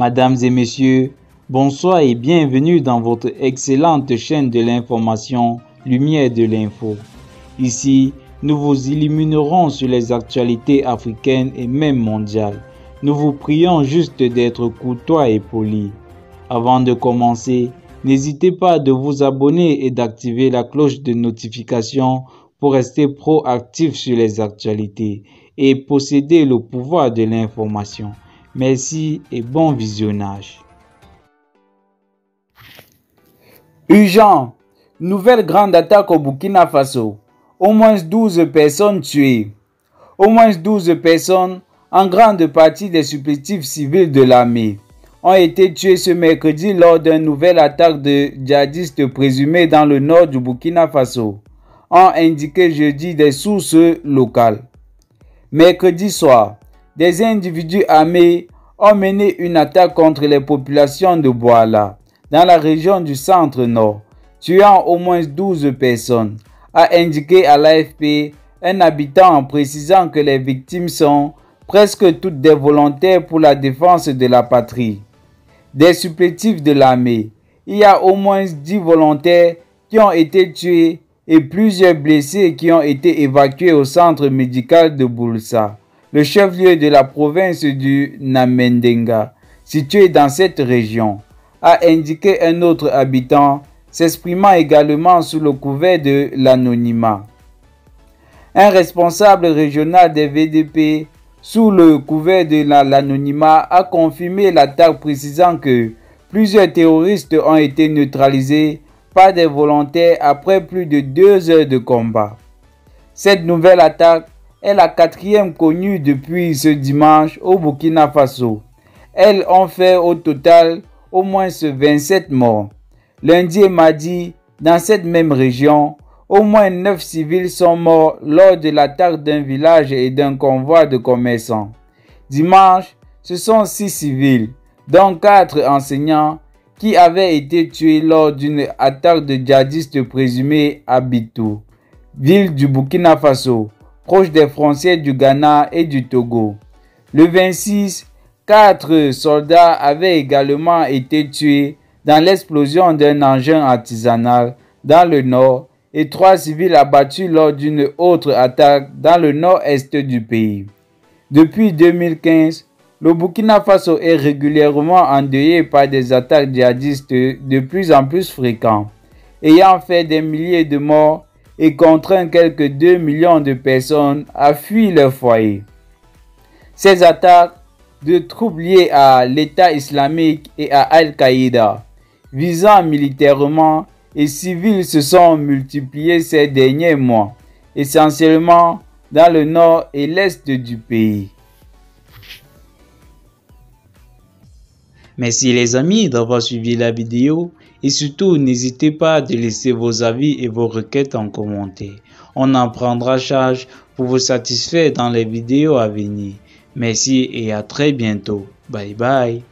Mesdames et messieurs, bonsoir et bienvenue dans votre excellente chaîne de l'information Lumière de l'info. Ici, nous vous illuminerons sur les actualités africaines et même mondiales. Nous vous prions juste d'être courtois et polis. Avant de commencer, n'hésitez pas de vous abonner et d'activer la cloche de notification pour rester proactif sur les actualités et posséder le pouvoir de l'information. Merci et bon visionnage. Urgent. Nouvelle grande attaque au Burkina Faso. Au moins 12 personnes tuées. Au moins 12 personnes, en grande partie des supplétifs civils de l'armée, ont été tués ce mercredi lors d'une nouvelle attaque de djihadistes présumés dans le nord du Burkina Faso, ont indiqué jeudi des sources locales. Mercredi soir, des individus armés ont mené une attaque contre les populations de Boala, dans la région du centre-nord, tuant au moins 12 personnes, a indiqué à l'AFP un habitant en précisant que les victimes sont presque toutes des volontaires pour la défense de la patrie. Des supplétifs de l'armée, il y a au moins 10 volontaires qui ont été tués et plusieurs blessés qui ont été évacués au centre médical de Boulsa, le chef-lieu de la province du Namendenga, situé dans cette région, a indiqué un autre habitant s'exprimant également sous le couvert de l'anonymat. Un responsable régional des VDP sous le couvert de l'anonymat a confirmé l'attaque précisant que plusieurs terroristes ont été neutralisés par des volontaires après plus de deux heures de combat. Cette nouvelle attaque est la quatrième connue depuis ce dimanche au Burkina Faso. Elles ont fait au total au moins 27 morts. Lundi et mardi, dans cette même région, au moins 9 civils sont morts lors de l'attaque d'un village et d'un convoi de commerçants. Dimanche, ce sont 6 civils, dont 4 enseignants, qui avaient été tués lors d'une attaque de djihadistes présumés à Bitou, ville du Burkina Faso, proche des frontières du Ghana et du Togo. Le 26, quatre soldats avaient également été tués dans l'explosion d'un engin artisanal dans le nord et trois civils abattus lors d'une autre attaque dans le nord-est du pays. Depuis 2015, le Burkina Faso est régulièrement endeuillé par des attaques djihadistes de plus en plus fréquentes, ayant fait des milliers de morts et contraint quelques 2 millions de personnes à fuir leur foyer. Ces attaques de troupes liées à l'État islamique et à Al-Qaïda, visant militairement et civils se sont multipliées ces derniers mois, essentiellement dans le nord et l'est du pays. Merci les amis d'avoir suivi la vidéo et surtout n'hésitez pas à laisser vos avis et vos requêtes en commentaire. On en prendra charge pour vous satisfaire dans les vidéos à venir. Merci et à très bientôt. Bye bye.